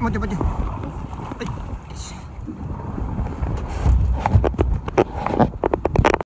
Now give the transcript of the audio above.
慢点慢点